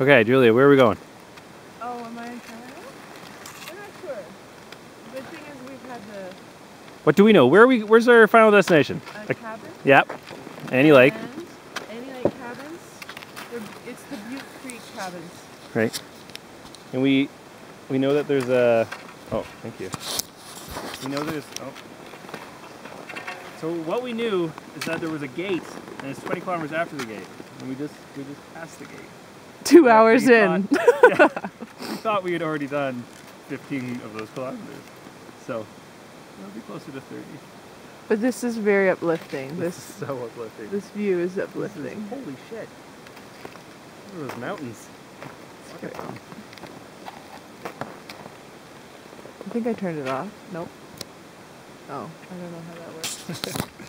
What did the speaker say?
Okay, Julia, where are we going? Oh, am I in Canada? I'm not sure. The thing is, we've had the What do we know? Where are we? Where's our final destination? Like- cabin. Yep. Annie Lake. And Annie Lake cabins. It's the Butte Creek cabins. Right. And we we know that there's a. Oh, thank you. We know there's. Oh. So what we knew is that there was a gate, and it's 20 kilometers after the gate, and we just we just passed the gate. Two We hours in. thought- yeah, we thought we had already done 15 of those kilometers, so it'll be closer to 30. But this is very uplifting. This This is so uplifting. this view is This is- uplifting. holy shit! Look at those mountains. Look at them. I think I turned it off. Nope. Oh, I don't know how that works.